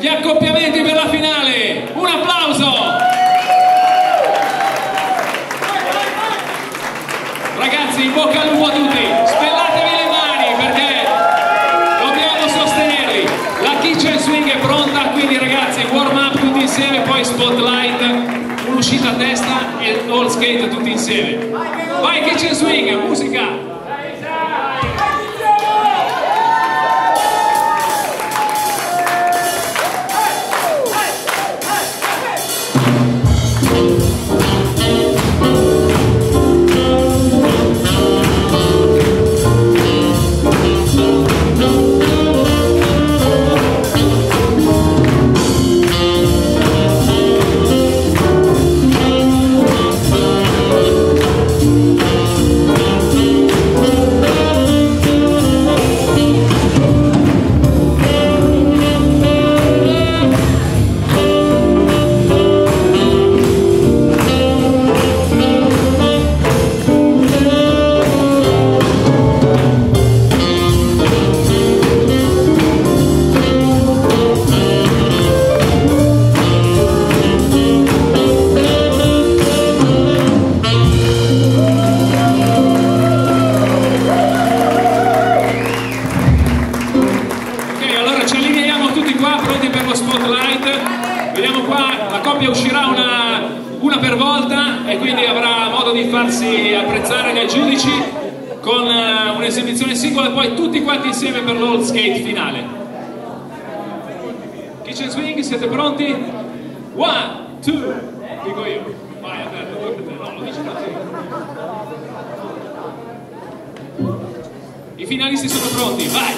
gli accoppiamenti per la finale. Un applauso! Ragazzi, in bocca al lupo a tutti. Spellatevi le mani perché dobbiamo sostenerli. La kitchen swing è pronta, quindi ragazzi, warm up tutti insieme, poi spotlight, un'uscita a testa e all skate tutti insieme. Vai kitchen swing, musica! Di farsi apprezzare dai giudici con eh, un'esibizione singola e poi tutti quanti insieme per l'all skate finale. Kitchen swing, siete pronti? One, two, dico io. Vai, Alberto, tocca a te. No, lo dici tu. I finalisti sono pronti, vai!